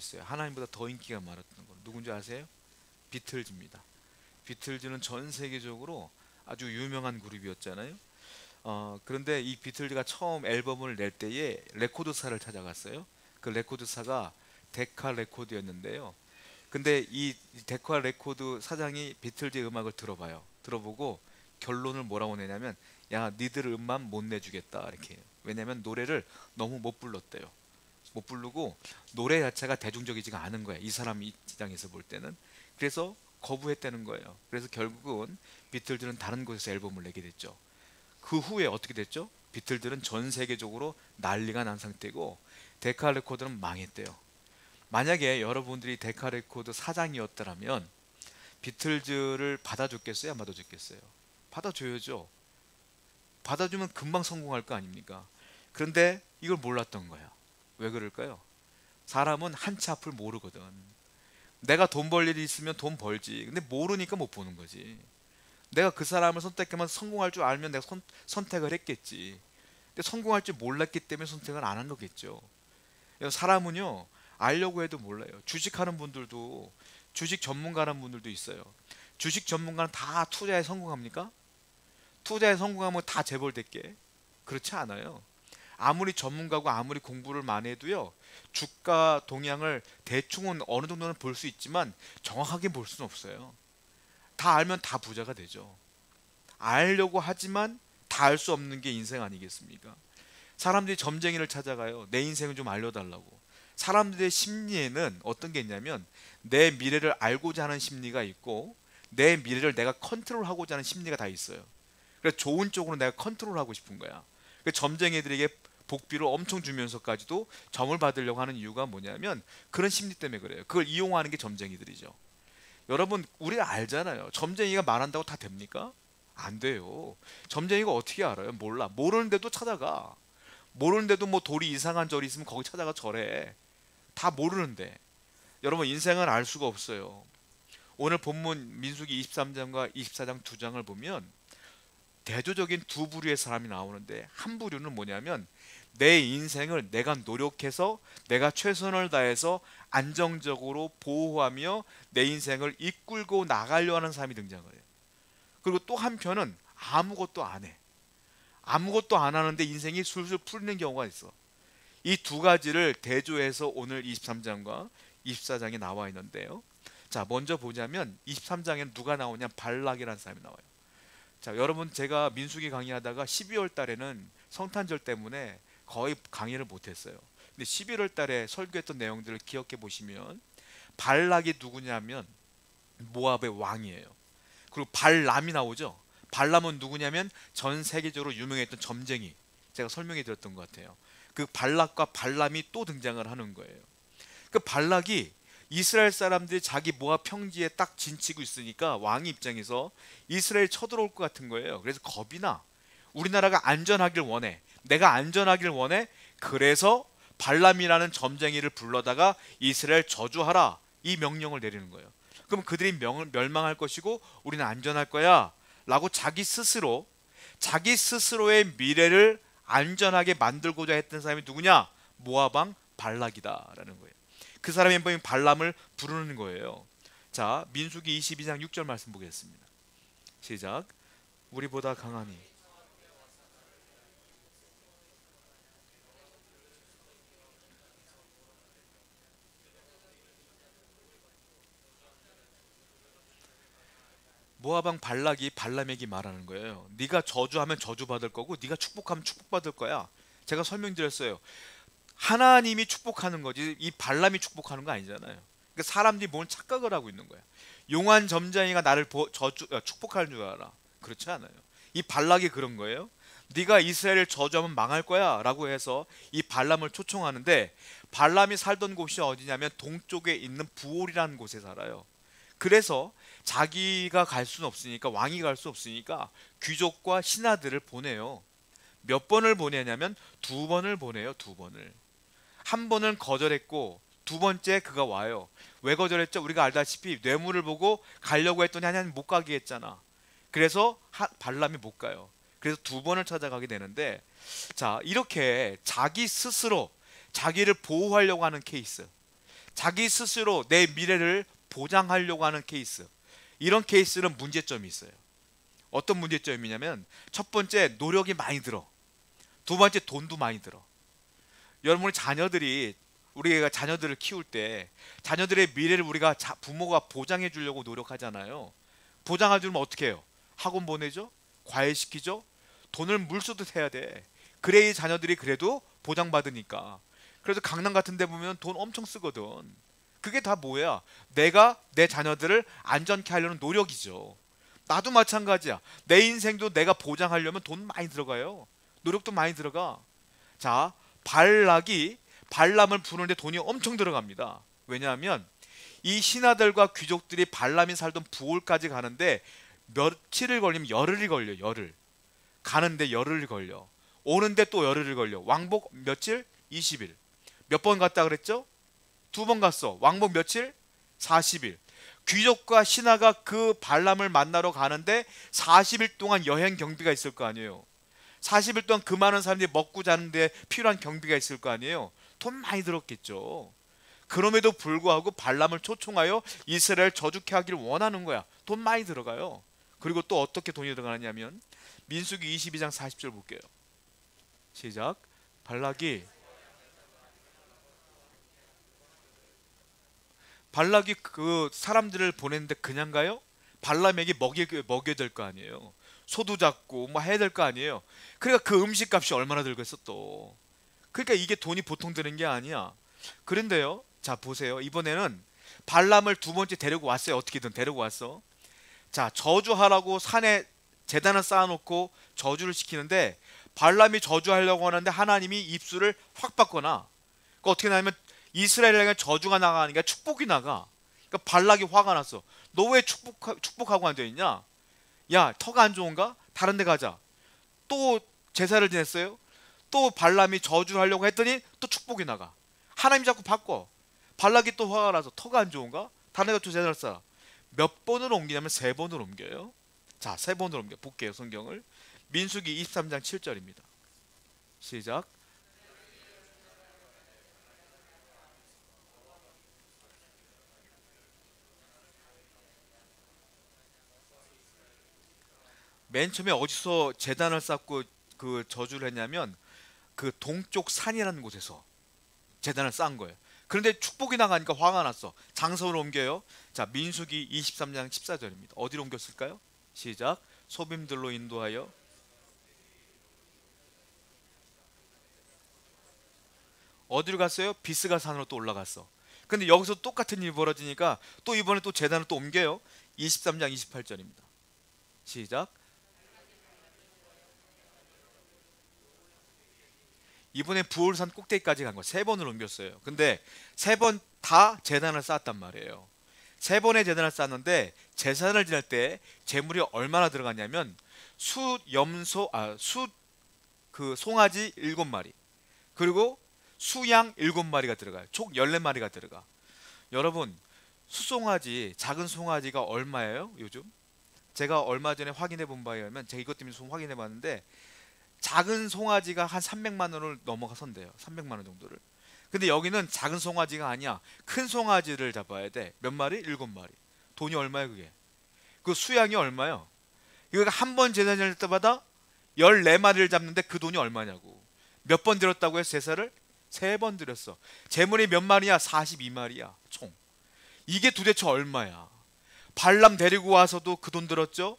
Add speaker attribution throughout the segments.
Speaker 1: 있어요. 하나님보다 더 인기가 많았던 거. 누군지 아세요? 비틀즈입니다. 비틀즈는 전 세계적으로 아주 유명한 그룹이었잖아요. 어, 그런데 이 비틀즈가 처음 앨범을 낼 때에 레코드사를 찾아갔어요. 그 레코드사가 데카 레코드였는데요. 근데 이 데카 레코드 사장이 비틀즈의 음악을 들어봐요. 들어보고 결론을 뭐라고 내냐면 야 니들 음반 못 내주겠다 이렇게. 왜냐면 노래를 너무 못 불렀대요. 못 부르고 노래 자체가 대중적이지가 않은 거야. 이 사람 입장에서 볼 때는. 그래서 거부했다는 거예요. 그래서 결국은 비틀즈는 다른 곳에서 앨범을 내게 됐죠. 그 후에 어떻게 됐죠? 비틀즈는 전 세계적으로 난리가 난 상태고 데카 레코드는 망했대요. 만약에 여러분들이 데카 레코드 사장이었더라면 비틀즈를 받아줬겠어요? 안 받아줬겠어요? 받아줘야죠. 받아주면 금방 성공할 거 아닙니까? 그런데 이걸 몰랐던 거야. 왜 그럴까요? 사람은 한치 앞을 모르거든. 내가 돈 벌 일이 있으면 돈 벌지. 근데 모르니까 못 보는 거지. 내가 그 사람을 선택하면 성공할 줄 알면 내가 선, 선택을 했겠지. 근데 성공할 줄 몰랐기 때문에 선택을 안 한 거겠죠. 사람은요, 알려고 해도 몰라요. 주식하는 분들도 주식 전문가라는 분들도 있어요. 주식 전문가는 다 투자에 성공합니까? 투자에 성공하면 다 재벌됐게? 그렇지 않아요. 아무리 전문가고 아무리 공부를 많이 해도요 주가 동향을 대충은 어느 정도는 볼 수 있지만 정확하게 볼 수는 없어요. 다 알면 다 부자가 되죠. 알려고 하지만 다 알 수 없는 게 인생 아니겠습니까? 사람들이 점쟁이를 찾아가요. 내 인생을 좀 알려달라고. 사람들의 심리에는 어떤 게 있냐면 내 미래를 알고자 하는 심리가 있고 내 미래를 내가 컨트롤하고자 하는 심리가 다 있어요. 그래서 좋은 쪽으로 내가 컨트롤하고 싶은 거야. 그 점쟁이들에게 복비를 엄청 주면서까지도 점을 받으려고 하는 이유가 뭐냐면 그런 심리 때문에 그래요. 그걸 이용하는 게 점쟁이들이죠. 여러분 우리가 알잖아요. 점쟁이가 말한다고 다 됩니까? 안 돼요. 점쟁이가 어떻게 알아요? 몰라. 모르는데도 찾아가. 모르는데도 뭐 돌이 이상한 절이 있으면 거기 찾아가 절해. 다 모르는데. 여러분 인생은 알 수가 없어요. 오늘 본문 민수기 23장과 24장 두 장을 보면 대조적인 두 부류의 사람이 나오는데 한 부류는 뭐냐면 내 인생을 내가 노력해서 내가 최선을 다해서 안정적으로 보호하며 내 인생을 이끌고 나가려 하는 사람이 등장을 해요. 그리고 또 한편은 아무것도 안 해. 아무것도 안 하는데 인생이 술술 풀리는 경우가 있어. 이 두 가지를 대조해서 오늘 23장과 24장에 나와 있는데요. 자, 먼저 보자면 23장에는 누가 나오냐? 발락이라는 사람이 나와요. 자, 여러분 제가 민수기 강의하다가 12월 달에는 성탄절 때문에 거의 강의를 못했어요. 근데 11월 달에 설교했던 내용들을 기억해 보시면 발락이 누구냐면 모압의 왕이에요. 그리고 발람이 나오죠. 발람은 누구냐면 전 세계적으로 유명했던 점쟁이. 제가 설명해 드렸던 것 같아요. 그 발락과 발람이 또 등장을 하는 거예요. 그 발락이 이스라엘 사람들이 자기 모압 평지에 딱 진치고 있으니까 왕 입장에서 이스라엘 쳐들어올 것 같은 거예요. 그래서 겁이 나. 우리나라가 안전하길 원해. 내가 안전하길 원해. 그래서 발람이라는 점쟁이를 불러다가 이스라엘 저주하라. 이 명령을 내리는 거예요. 그럼 그들이 명, 멸망할 것이고 우리는 안전할 거야. 라고 자기 스스로 자기 스스로의 미래를 안전하게 만들고자 했던 사람이 누구냐? 모아방 발락이다라는 거예요. 그 사람의 멤버인 발람을 부르는 거예요. 자, 민수기 22장 6절 말씀 보겠습니다. 시작. 우리보다 강하니 모아방 발락이 발람에게 말하는 거예요. 네가 저주하면 저주받을 거고 네가 축복하면 축복받을 거야. 제가 설명드렸어요. 하나님이 축복하는 거지 이 발람이 축복하는 거 아니잖아요. 그러니까 사람들이 뭔 착각을 하고 있는 거야. 용한 점장이가 나를 저주, 어, 축복하는 줄 알아. 그렇지 않아요. 이 발락이 그런 거예요. 네가 이스라엘을 저주하면 망할 거야라고 해서 이 발람을 초청하는데 발람이 살던 곳이 어디냐면 동쪽에 있는 부올이라는 곳에 살아요. 그래서 자기가 갈 수는 없으니까 왕이 갈 수 없으니까 귀족과 신하들을 보내요. 몇 번을 보내냐면 두 번을 보내요. 두 번을. 한 번은 거절했고 두 번째 그가 와요. 왜 거절했죠? 우리가 알다시피 뇌물을 보고 가려고 했더니 하나님 못 가게 했잖아. 그래서 하, 발람이 못 가요. 그래서 두 번을 찾아가게 되는데 자 이렇게 자기 스스로 자기를 보호하려고 하는 케이스 자기 스스로 내 미래를 보장하려고 하는 케이스. 이런 케이스는 문제점이 있어요. 어떤 문제점이냐면 첫 번째 노력이 많이 들어. 두 번째 돈도 많이 들어. 여러분의 자녀들이 우리가 자녀들을 키울 때 자녀들의 미래를 우리가 자, 부모가 보장해 주려고 노력하잖아요. 보장해 주면 어떻게 해요? 학원 보내죠? 과외시키죠? 돈을 물수도 해야 돼. 그래야 자녀들이 그래도 보장받으니까. 그래서 강남 같은 데 보면 돈 엄청 쓰거든. 그게 다 뭐야? 내가 내 자녀들을 안전케 하려는 노력이죠. 나도 마찬가지야. 내 인생도 내가 보장하려면 돈 많이 들어가요. 노력도 많이 들어가. 자, 발락이 발람을 부르는데 돈이 엄청 들어갑니다. 왜냐하면 이 신하들과 귀족들이 발람이 살던 부올까지 가는데 며칠을 걸리면 열흘이 걸려 열흘 가는데 열흘이 걸려 오는데 또 열흘이 걸려 왕복 며칠 20일 몇 번 갔다 그랬죠? 두 번 갔어. 왕복 며칠? 40일. 귀족과 신하가 그 발람을 만나러 가는데 40일 동안 여행 경비가 있을 거 아니에요. 40일 동안 그 많은 사람들이 먹고 자는데 필요한 경비가 있을 거 아니에요. 돈 많이 들었겠죠. 그럼에도 불구하고 발람을 초청하여 이스라엘 저주케 하기를 원하는 거야. 돈 많이 들어가요. 그리고 또 어떻게 돈이 들어가느냐면 민수기 22장 40절 볼게요. 시작. 발락이 발락이 그 사람들을 보냈는데 그냥 가요? 발람에게 먹여 먹여야 될거 아니에요. 소도 잡고 뭐 해야 될 거 아니에요. 그러니까 그 음식 값이 얼마나 들겠어 또. 그러니까 이게 돈이 보통 드는 게 아니야. 그런데요. 자 보세요. 이번에는 발람을 두 번째 데리고 왔어요. 어떻게든 데리고 왔어. 자 저주하라고 산에 재단을 쌓아놓고 저주를 시키는데 발람이 저주하려고 하는데 하나님이 입술을 확 받거나 그 어떻게 나면 이스라엘에게 저주가 나가는 게 축복이 나가. 그러니까 발락이 화가 났어. 너 왜 축복 축복하고 앉아 있냐? 야 터가 안 좋은가? 다른 데 가자. 또 제사를 지냈어요. 또 발람이 저주하려고 했더니 또 축복이 나가. 하나님 자꾸 바꿔. 발락이 또 화가 나서 터가 안 좋은가? 다른 데가 또 제사를 쌓아. 몇 번을 옮기냐면 세 번을 옮겨요. 자, 세 번을 옮겨 볼게요. 성경을. 민수기 23장 7절입니다. 시작. 맨 처음에 어디서 재단을 쌓고 그 저주를 했냐면 그 동쪽 산이라는 곳에서 재단을 쌓은 거예요. 그런데 축복이 나가니까 화가 났어. 장소를 옮겨요. 자, 민수기 23장 14절입니다. 어디로 옮겼을까요? 시작. 소빔들로 인도하여 어디로 갔어요? 비스가 산으로 또 올라갔어. 근데 여기서 똑같은 일이 벌어지니까 또 이번에 또 재단을 또 옮겨요. 23장 28절입니다. 시작. 이번에 부월산 꼭대기까지 간 거 세 번을 옮겼어요. 근데 세 번 다 재단을 쌓았단 말이에요. 세 번의 재단을 쌓았는데 재산을 지낼 때 재물이 얼마나 들어갔냐면 수 염소 아 수 그 송아지 일곱 마리 그리고 수양 일곱 마리가 들어가요. 총 열네 마리가 들어가. 여러분 수송아지 작은 송아지가 얼마예요? 요즘 제가 얼마 전에 확인해 본 바에 의하면 제가 이것 때문에 좀 확인해 봤는데 작은 송아지가 한 300만 원을 넘어가선대요. 300만 원 정도를. 근데 여기는 작은 송아지가 아니야. 큰 송아지를 잡아야 돼. 몇 마리? 일곱 마리. 돈이 얼마야 그게? 그 수양이 얼마요? 이거 한번 제사 지낼 때마다 14마리를 잡는데 그 돈이 얼마냐고. 몇 번 들었다고 해서 제사를? 세 번 들었어. 재물이 몇 마리야? 42마리야. 총. 이게 도대체 얼마야? 발람 데리고 와서도 그 돈 들었죠?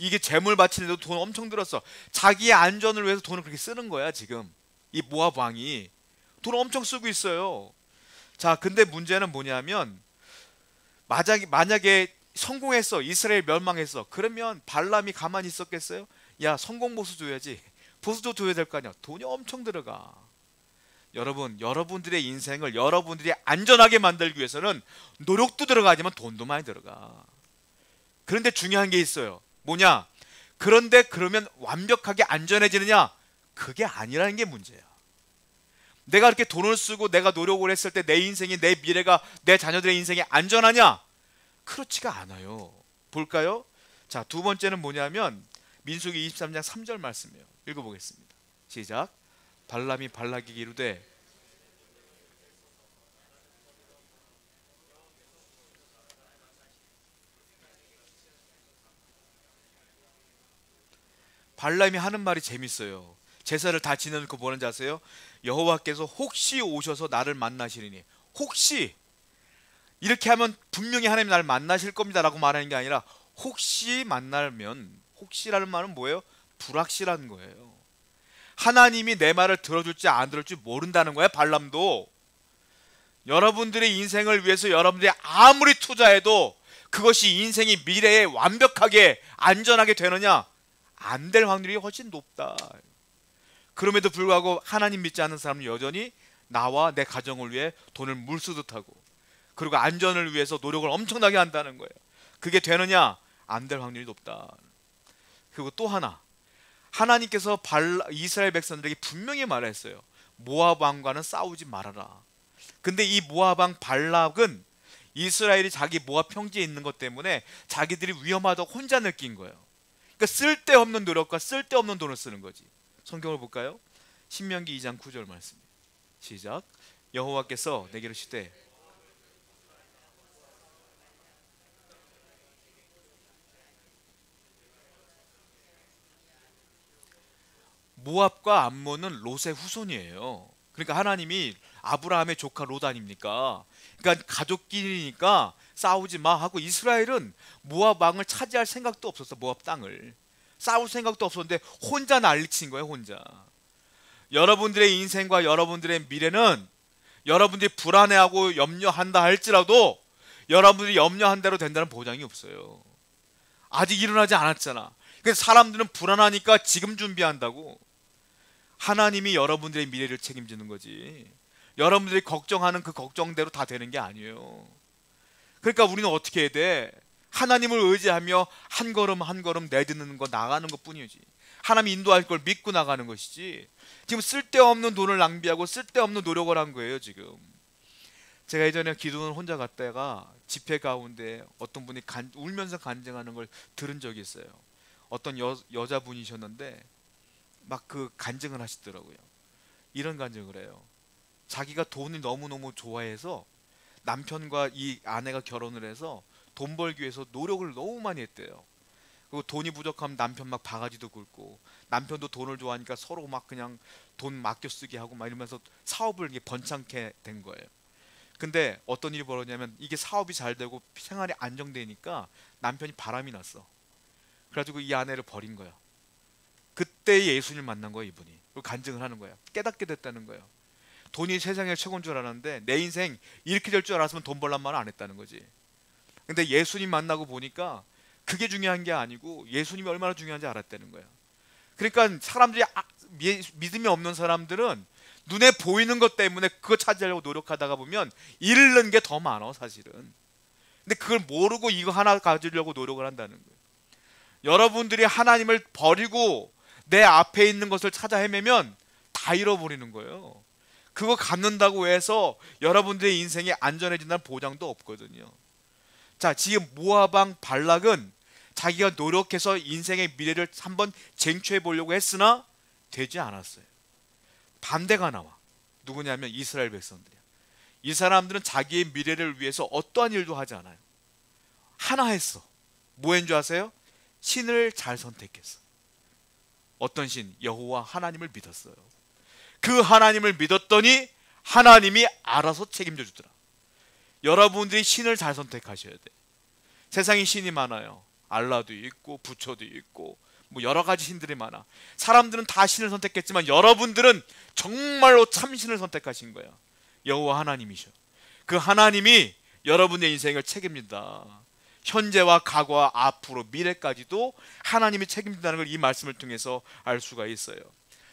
Speaker 1: 이게 재물 바치는데도 돈 엄청 들었어. 자기의 안전을 위해서 돈을 그렇게 쓰는 거야 지금. 이 모압 왕이 돈을 엄청 쓰고 있어요. 자, 근데 문제는 뭐냐면 만약에, 만약에 성공했어 이스라엘 멸망했어 그러면 발람이 가만히 있었겠어요? 야 성공 보수 줘야지 보수도 줘야 될 거 아니야 돈이 엄청 들어가 여러분 여러분들의 인생을 여러분들이 안전하게 만들기 위해서는 노력도 들어가지만 돈도 많이 들어가 그런데 중요한 게 있어요 뭐냐? 그런데 그러면 완벽하게 안전해지느냐? 그게 아니라는 게 문제야. 내가 이렇게 돈을 쓰고 내가 노력을 했을 때 내 인생이 내 미래가 내 자녀들의 인생이 안전하냐? 그렇지가 않아요. 볼까요? 자, 두 번째는 뭐냐면 민수기 23장 3절 말씀이에요. 읽어 보겠습니다. 시작. 발람이 발락에게 이르되 발람이 하는 말이 재밌어요. 제사를 다 지내놓고 뭐는지 아세요? 여호와께서 혹시 오셔서 나를 만나시리니 혹시 이렇게 하면 분명히 하나님 나를 만나실 겁니다라고 말하는 게 아니라 혹시 만나면 혹시라는 말은 뭐예요? 불확실한 거예요. 하나님이 내 말을 들어줄지 안 들을지 모른다는 거야 발람도 여러분들의 인생을 위해서 여러분들이 아무리 투자해도 그것이 인생이 미래에 완벽하게 안전하게 되느냐 안 될 확률이 훨씬 높다 그럼에도 불구하고 하나님 믿지 않는 사람은 여전히 나와 내 가정을 위해 돈을 물쓰듯 하고 그리고 안전을 위해서 노력을 엄청나게 한다는 거예요 그게 되느냐 안 될 확률이 높다 그리고 또 하나 하나님께서 발, 이스라엘 백성들에게 분명히 말했어요. 모압 왕과는 싸우지 말아라. 근데 이 모압 왕 발락은 이스라엘이 자기 모압 평지에 있는 것 때문에 자기들이 위험하다고 혼자 느낀 거예요. 그러니까 쓸데없는 노력과 쓸데없는 돈을 쓰는 거지. 성경을 볼까요? 신명기 2장 9절 말씀. 시작. 여호와께서 내게 이르시되 모압과 암몬은 롯의 후손이에요. 그러니까 하나님이 아브라함의 조카 롯 아닙니까? 그러니까 가족끼리니까 싸우지 마 하고 이스라엘은 모압 왕을 차지할 생각도 없었어. 모압 땅을. 싸울 생각도 없었는데 혼자 난리친 거예요, 혼자. 여러분들의 인생과 여러분들의 미래는 여러분들이 불안해하고 염려한다 할지라도 여러분들이 염려한 대로 된다는 보장이 없어요. 아직 일어나지 않았잖아. 그래서 사람들은 불안하니까 지금 준비한다고. 하나님이 여러분들의 미래를 책임지는 거지. 여러분들이 걱정하는 그 걱정대로 다 되는 게 아니에요. 그러니까 우리는 어떻게 해야 돼? 하나님을 의지하며 한 걸음 한 걸음 내딛는 거 나가는 것 뿐이지. 하나님 인도할 걸 믿고 나가는 것이지. 지금 쓸데없는 돈을 낭비하고 쓸데없는 노력을 한 거예요, 지금. 제가 예전에 기도는 혼자 갔다가 집회 가운데 어떤 분이 간, 울면서 간증하는 걸 들은 적이 있어요. 어떤 여, 여자분이셨는데 막 그 간증을 하시더라고요. 이런 간증을 해요. 자기가 돈을 너무너무 좋아해서 남편과 이 아내가 결혼을 해서 돈 벌기 위해서 노력을 너무 많이 했대요. 그리고 돈이 부족하면 남편 막 바가지도 긁고 남편도 돈을 좋아하니까 서로 막 그냥 돈 맡겨 쓰게 하고 막 이러면서 사업을 이게 번창케 된 거예요. 근데 어떤 일이 벌어졌냐면 이게 사업이 잘 되고 생활이 안정되니까 남편이 바람이 났어. 그래가지고 이 아내를 버린 거야. 그때 예수님을 만난 거예요 이분이 그리고 간증을 하는 거예요 깨닫게 됐다는 거예요 돈이 세상의 최고인 줄 알았는데 내 인생 이렇게 될 줄 알았으면 돈 벌란 말은 안 했다는 거지. 근데 예수님 만나고 보니까 그게 중요한 게 아니고 예수님이 얼마나 중요한지 알았다는 거예요 그러니까 사람들이 아, 믿음이 없는 사람들은 눈에 보이는 것 때문에 그거 찾으려고 노력하다가 보면 잃는 게 더 많아 사실은. 근데 그걸 모르고 이거 하나 가지려고 노력을 한다는 거예요 여러분들이 하나님을 버리고 내 앞에 있는 것을 찾아 헤매면 다 잃어버리는 거예요. 그거 갖는다고 해서 여러분들의 인생이 안전해진다는 보장도 없거든요. 자, 지금 모아방 발락은 자기가 노력해서 인생의 미래를 한번 쟁취해 보려고 했으나 되지 않았어요. 반대가 나와. 누구냐면 이스라엘 백성들이야. 이 사람들은 자기의 미래를 위해서 어떠한 일도 하지 않아요. 하나 했어. 뭐인 줄 아세요? 신을 잘 선택했어. 어떤 신? 여호와 하나님을 믿었어요. 그 하나님을 믿었더니 하나님이 알아서 책임져 주더라. 여러분들이 신을 잘 선택하셔야 돼. 세상에 신이 많아요. 알라도 있고 부처도 있고 뭐 여러 가지 신들이 많아. 사람들은 다 신을 선택했지만 여러분들은 정말로 참신을 선택하신 거야. 여호와 하나님이셔. 그 하나님이 여러분의 인생을 책임진다. 현재와 과거와 앞으로 미래까지도 하나님이 책임진다는 걸 이 말씀을 통해서 알 수가 있어요.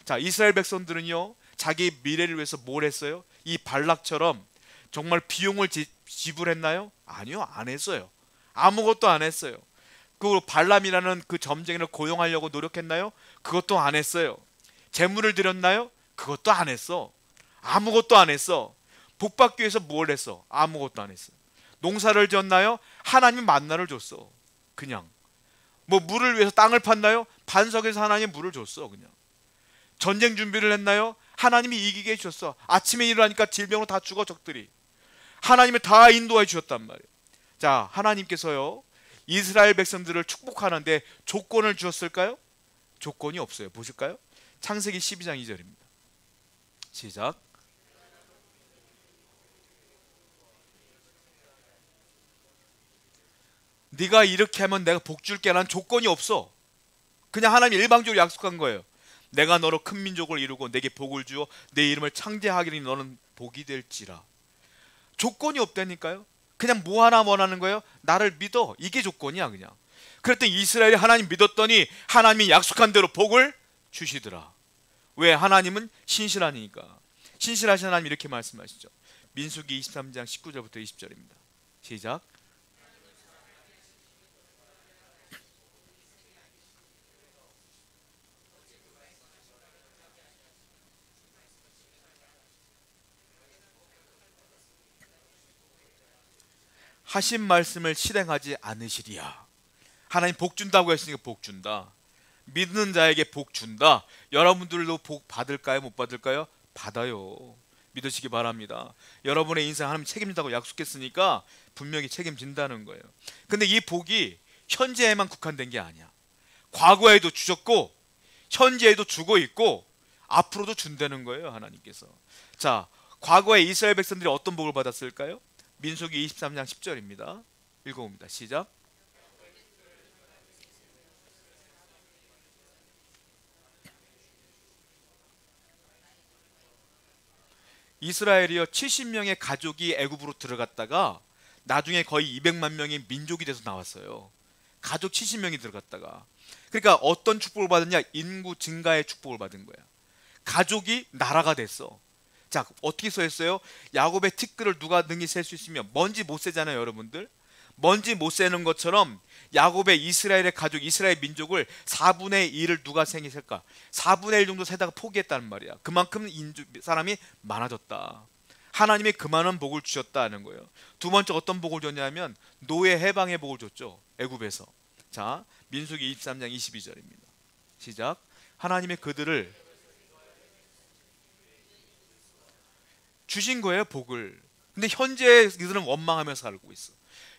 Speaker 1: 자, 이스라엘 백성들은요. 자기 미래를 위해서 뭘 했어요? 이 발락처럼 정말 비용을 지, 지불했나요? 아니요, 안 했어요. 아무것도 안 했어요. 그 발람이라는 그 점쟁이를 고용하려고 노력했나요? 그것도 안 했어요. 재물을 드렸나요? 그것도 안 했어. 아무것도 안 했어. 복 받기 위해서 뭘 했어? 아무것도 안 했어. 농사를 지었나요? 하나님이 만나를 줬어. 그냥. 뭐 물을 위해서 땅을 팠나요? 반석에서 하나님 물을 줬어. 그냥. 전쟁 준비를 했나요? 하나님이 이기게 해주셨어. 아침에 일어나니까 질병으로 다 죽어 적들이. 하나님이 다 인도해 주셨단 말이에요. 자, 하나님께서요. 이스라엘 백성들을 축복하는데 조건을 주었을까요? 조건이 없어요. 보실까요? 창세기 12장 2절입니다. 시작. 네가 이렇게 하면 내가 복 줄게 라는 조건이 없어. 그냥 하나님 일방적으로 약속한 거예요. 내가 너로 큰 민족을 이루고 내게 복을 주어 내 이름을 창대하기니 너는 복이 될지라. 조건이 없다니까요. 그냥 뭐 하나 원하는 거예요? 나를 믿어. 이게 조건이야 그냥. 그랬더니 이스라엘이 하나님 믿었더니 하나님이 약속한 대로 복을 주시더라. 왜? 하나님은 신실하니까. 신실하신 하나님 이렇게 말씀하시죠. 민수기 23장 19절부터 20절입니다. 시작. 하신 말씀을 실행하지 않으시리야. 하나님 복 준다고 했으니까 복 준다. 믿는 자에게 복 준다. 여러분들도 복 받을까요? 못 받을까요? 받아요. 믿으시기 바랍니다. 여러분의 인생 하나님 책임진다고 약속했으니까 분명히 책임진다는 거예요. 근데 이 복이 현재에만 국한된 게 아니야. 과거에도 주셨고 현재에도 주고 있고 앞으로도 준다는 거예요, 하나님께서. 자, 과거에 이스라엘 백성들이 어떤 복을 받았을까요? 민수기 23장 10절입니다. 읽어봅니다. 시작. 이스라엘이요 70명의 가족이 애굽으로 들어갔다가 나중에 거의 200만 명의 민족이 돼서 나왔어요. 가족 70명이 들어갔다가 그러니까 어떤 축복을 받았냐? 인구 증가의 축복을 받은 거야. 가족이 나라가 됐어. 자 어떻게 써있어요? 야곱의 티끌을 누가 능히 셀 수 있으면 먼지 못 세잖아요 여러분들. 먼지 못 세는 것처럼 야곱의 이스라엘의 가족 이스라엘 민족을 4분의 1을 누가 생기셀까? 4분의 1 정도 세다가 포기했다는 말이야. 그만큼 인주, 사람이 많아졌다. 하나님이 그만한 복을 주셨다는 거예요. 두 번째 어떤 복을 줬냐면 노예 해방의 복을 줬죠 애굽에서. 자 민수기 23장 22절입니다. 시작. 하나님의 그들을 주신 거예요, 복을. 근데 현재 이들은 원망하며 살고 있어.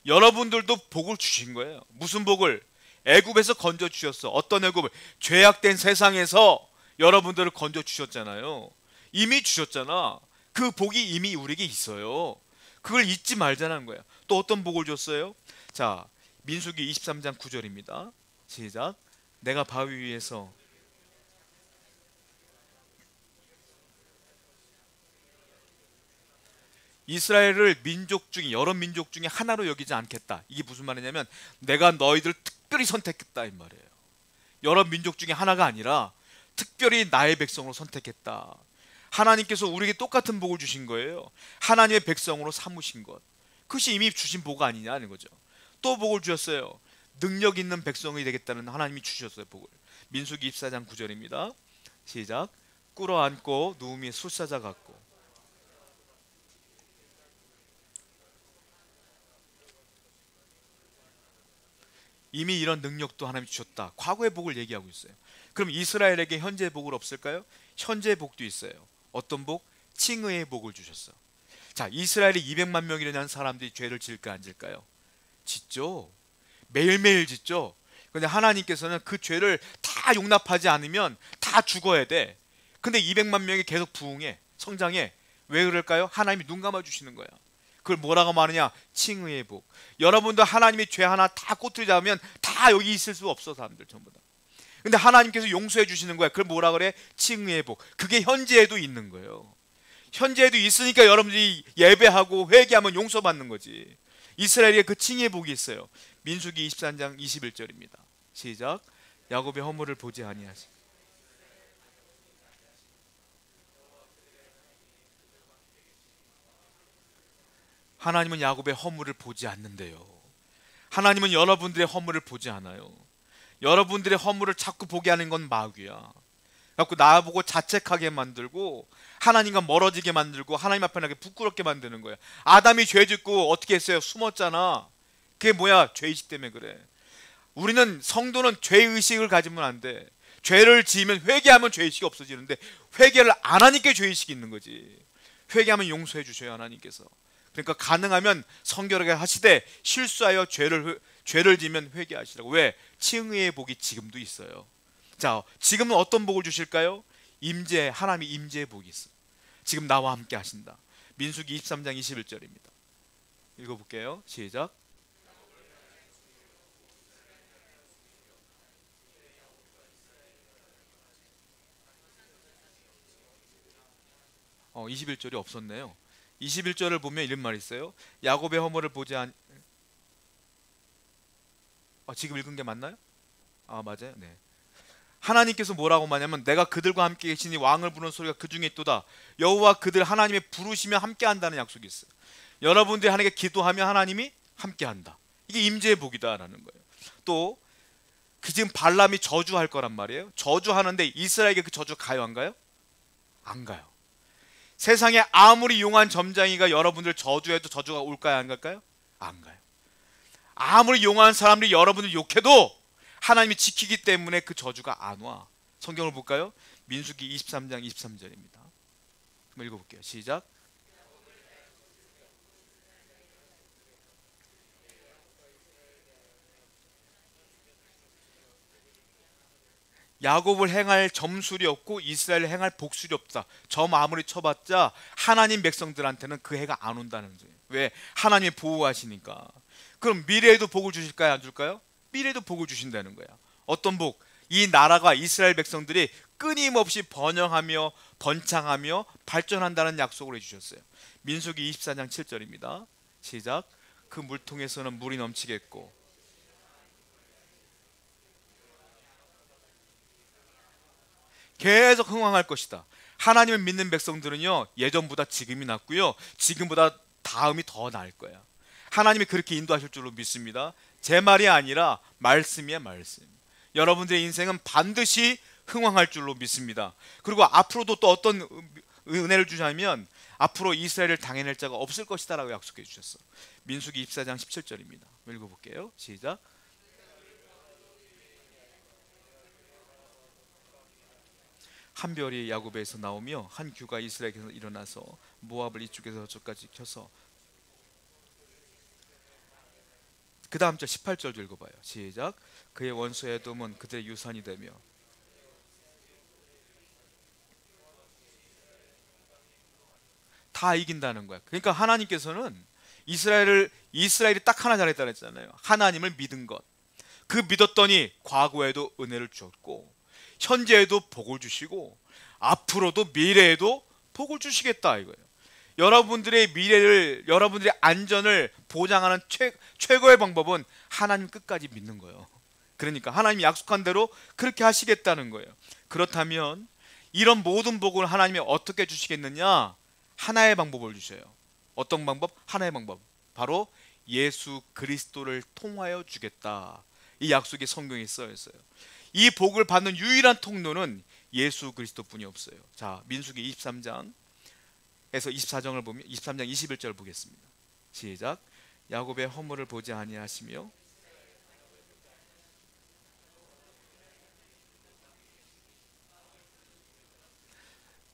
Speaker 1: 여러분들도 복을 주신 거예요. 무슨 복을? 애굽에서 건져 주셨어. 어떤 애굽을? 죄악된 세상에서 여러분들을 건져 주셨잖아요. 이미 주셨잖아. 그 복이 이미 우리에게 있어요. 그걸 잊지 말자는 거야. 또 어떤 복을 줬어요? 자, 민수기 23장 9절입니다. 시작. 내가 바위 위에서 이스라엘을 민족 중에 여러 민족 중에 하나로 여기지 않겠다. 이게 무슨 말이냐면 내가 너희들 특별히 선택했다 이 말이에요. 여러 민족 중에 하나가 아니라 특별히 나의 백성으로 선택했다. 하나님께서 우리에게 똑같은 복을 주신 거예요. 하나님의 백성으로 삼으신 것. 그것이 이미 주신 복 아니냐는 거죠. 또 복을 주셨어요. 능력 있는 백성이 되겠다는 하나님이 주셨어요, 복을. 민수기 24장 9절입니다. 시작. 꿇어 앉고 누움이 술사자 같고 이미 이런 능력도 하나님이 주셨다. 과거의 복을 얘기하고 있어요. 그럼 이스라엘에게 현재 복을 없을까요? 현재 복도 있어요. 어떤 복? 칭의의 복을 주셨어. 자, 이스라엘이 200만 명이라는 사람들이 죄를 지을까 안 질까요? 짓죠. 매일매일 짓죠. 근데 하나님께서는 그 죄를 다 용납하지 않으면 다 죽어야 돼. 근데 200만 명이 계속 부흥해. 성장해. 왜 그럴까요? 하나님이 눈 감아 주시는 거야. 그걸 뭐라고 말하냐? 칭의의 복. 여러분도 하나님이 죄 하나 다 꼬투리 잡으면 다 여기 있을 수 없어 사람들 전부 다. 근데 하나님께서 용서해 주시는 거야. 그걸 뭐라 그래? 칭의의 복. 그게 현재에도 있는 거예요. 현재에도 있으니까 여러분들이 예배하고 회개하면 용서받는 거지. 이스라엘에 그 칭의의 복이 있어요. 민수기 23장 21절입니다. 시작. 야곱의 허물을 보지 아니하시. 하나님은 야곱의 허물을 보지 않는데요. 하나님은 여러분들의 허물을 보지 않아요. 여러분들의 허물을 자꾸 보게 하는 건 마귀야. 갖고 나보고 자책하게 만들고 하나님과 멀어지게 만들고 하나님 앞에 나게 부끄럽게 만드는 거야. 아담이 죄 짓고 어떻게 했어요? 숨었잖아. 그게 뭐야? 죄의식 때문에 그래. 우리는 성도는 죄의식을 가지면 안 돼. 죄를 지으면 회개하면 죄의식이 없어지는데 회개를 안 하니까 죄의식이 있는 거지. 회개하면 용서해 주셔요 하나님께서. 그러니까 가능하면 성결하게 하시되 실수하여 죄를 죄를 지면 회개하시라고. 왜? 칭의의 복이 지금도 있어요. 자, 지금은 어떤 복을 주실까요? 임재 하나님의 임재의 복이 있어. 지금 나와 함께 하신다. 민수기 23장 21절입니다. 읽어 볼게요. 시작. 어, 21절이 없었네요. 21절을 보면 이런 말이 있어요. 야곱의 허물을 보지 않 아, 지금 읽은 게 맞나요? 아, 맞아요. 네. 하나님께서 뭐라고 말하냐면 내가 그들과 함께 계시니 왕을 부르는 소리가 그 중에 있도다. 여호와 그들 하나님의 부르시면 함께 한다는 약속이 있어요. 여러분들이 하나님께 기도하면 하나님이 함께 한다. 이게 임재의 복이다라는 거예요. 또 그 지금 발람이 저주할 거란 말이에요. 저주하는데 이스라엘에게 그 저주 가요 안 가요? 안 가요. 세상에 아무리 용한 점장이가 여러분들 저주해도 저주가 올까요 안 갈까요? 안 가요. 아무리 용한 사람들이 여러분을 욕해도 하나님이 지키기 때문에 그 저주가 안 와. 성경을 볼까요? 민수기 23장 23절입니다. 한번 읽어볼게요. 시작. 야곱을 행할 점술이 없고 이스라엘을 행할 복술이 없다. 점 아무리 쳐봤자 하나님 백성들한테는 그 해가 안 온다는 거예요. 왜? 하나님이 보호하시니까. 그럼 미래에도 복을 주실까요? 안 줄까요? 미래에도 복을 주신다는 거야. 어떤 복? 이 나라가 이스라엘 백성들이 끊임없이 번영하며 번창하며 발전한다는 약속을 해주셨어요. 민수기 24장 7절입니다. 시작. 그 물통에서는 물이 넘치겠고 계속 흥황할 것이다. 하나님을 믿는 백성들은요 예전보다 지금이 낫고요 지금보다 다음이 더 나을 거야. 하나님이 그렇게 인도하실 줄로 믿습니다. 제 말이 아니라 말씀이야 말씀. 여러분들의 인생은 반드시 흥황할 줄로 믿습니다. 그리고 앞으로도 또 어떤 은혜를 주냐면 앞으로 이스라엘을 당해낼 자가 없을 것이다라고 약속해 주셨어. 민수기 24장 17절입니다. 읽어볼게요. 시작. 한 별이 야곱에서 나오며 한 규가 이스라엘에서 일어나서 모압을 이쪽에서 저까지 켜서 그 다음 절 18절도 읽어봐요. 시작. 그의 원수 에돔은 그들의 유산이 되며 다 이긴다는 거야. 그러니까 하나님께서는 이스라엘을 이스라엘이 딱 하나 잘했다 그랬잖아요. 하나님을 믿은 것. 그 믿었더니 과거에도 은혜를 주었고 현재에도 복을 주시고 앞으로도 미래에도 복을 주시겠다 이거예요. 여러분들의 미래를 여러분들의 안전을 보장하는 최, 최고의 방법은 하나님 끝까지 믿는 거예요. 그러니까 하나님 약속한 대로 그렇게 하시겠다는 거예요. 그렇다면 이런 모든 복을 하나님이 어떻게 주시겠느냐? 하나의 방법을 주셔요. 어떤 방법? 하나의 방법. 바로 예수 그리스도를 통하여 주겠다. 이 약속이 성경에 써 있어요. 이 복을 받는 유일한 통로는 예수 그리스도뿐이 없어요. 자, 민수기 23장에서 24장을 보면 23장 21절 보겠습니다. 시작. 야곱의 허물을 보지 아니하시며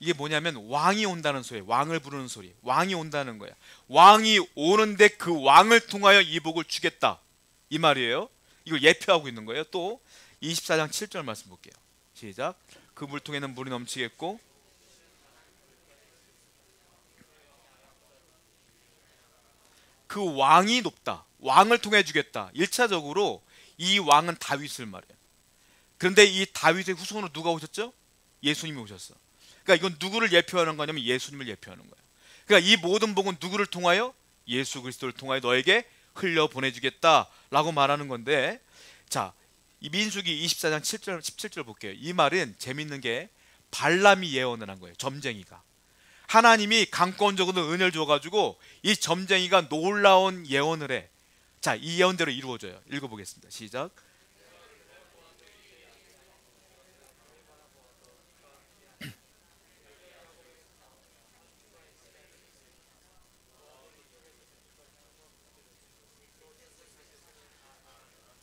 Speaker 1: 이게 뭐냐면 왕이 온다는 소리, 왕을 부르는 소리, 왕이 온다는 거야. 왕이 오는데 그 왕을 통하여 이 복을 주겠다 이 말이에요. 이걸 예표하고 있는 거예요. 또 24장 7절 말씀 볼게요. 시작. 그 물통에는 물이 넘치겠고 그 왕이 높다. 왕을 통해 주겠다. 1차적으로 이 왕은 다윗을 말해요. 그런데 이 다윗의 후손으로 누가 오셨죠? 예수님이 오셨어. 그러니까 이건 누구를 예표하는 거냐면 예수님을 예표하는 거예요. 그러니까 이 모든 복은 누구를 통하여 예수 그리스도를 통하여 너에게 흘려 보내주겠다라고 말하는 건데, 자, 이 민수기 24장 7절 17절 볼게요. 이 말은 재밌는 게 발람이 예언을 한 거예요. 점쟁이가 하나님이 강권적으로 은혜를 줘가지고 이 점쟁이가 놀라운 예언을 해. 자, 이 예언대로 이루어져요. 읽어보겠습니다. 시작.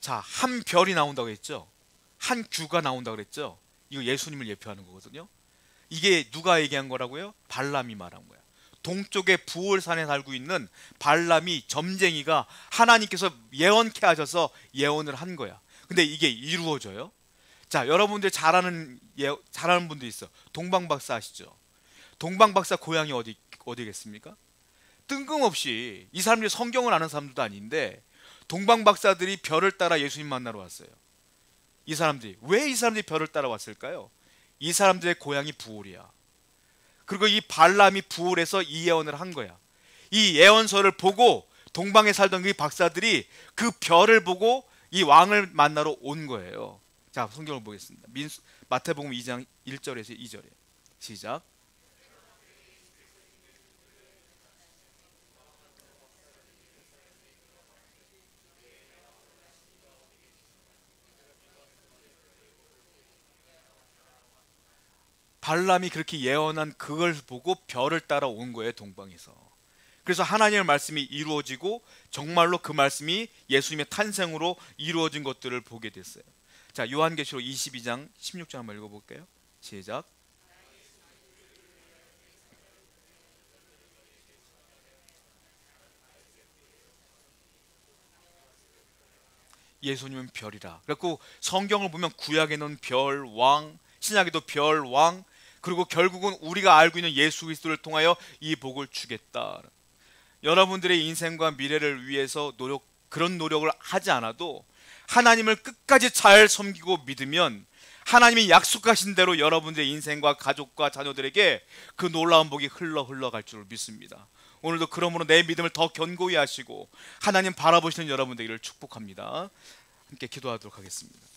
Speaker 1: 자, 한 별이 나온다고 했죠. 한 규가 나온다고 그랬죠. 이거 예수님을 예표하는 거거든요. 이게 누가 얘기한 거라고요? 발람이 말한 거야. 동쪽의 부월산에 살고 있는 발람이 점쟁이가 하나님께서 예언케 하셔서 예언을 한 거야. 근데 이게 이루어져요. 자, 여러분들 잘 아는 예, 잘 아는 분도 있어. 동방 박사 아시죠? 동방 박사 고향이 어디 어디겠습니까? 뜬금없이 이 사람들이 성경을 아는 사람들도 아닌데 동방 박사들이 별을 따라 예수님 만나러 왔어요. 이 사람들이 왜 이 사람들이 별을 따라 왔을까요? 이 사람들의 고향이 부올이야. 그리고 이 발람이 부올에서 이 예언을 한 거야. 이 예언서를 보고 동방에 살던 그 박사들이 그 별을 보고 이 왕을 만나러 온 거예요. 자, 성경을 보겠습니다. 마태복음 2장 1절에서 2절에 시작. 발람이 그렇게 예언한 그걸 보고 별을 따라 온 거예요, 동방에서. 그래서 하나님의 말씀이 이루어지고 정말로 그 말씀이 예수님의 탄생으로 이루어진 것들을 보게 됐어요. 자, 요한계시록 22장 16절 한번 읽어 볼게요. 시작. 예수님은 별이라. 그래고 성경을 보면 구약에는 별, 왕, 신약에도 별, 왕, 그리고 결국은 우리가 알고 있는 예수 그리스도를 통하여 이 복을 주겠다. 여러분들의 인생과 미래를 위해서 노력 그런 노력을 하지 않아도 하나님을 끝까지 잘 섬기고 믿으면 하나님이 약속하신 대로 여러분들의 인생과 가족과 자녀들에게 그 놀라운 복이 흘러 흘러갈 줄 믿습니다. 오늘도 그러므로 내 믿음을 더 견고히 하시고 하나님 바라보시는 여러분들을 축복합니다. 함께 기도하도록 하겠습니다.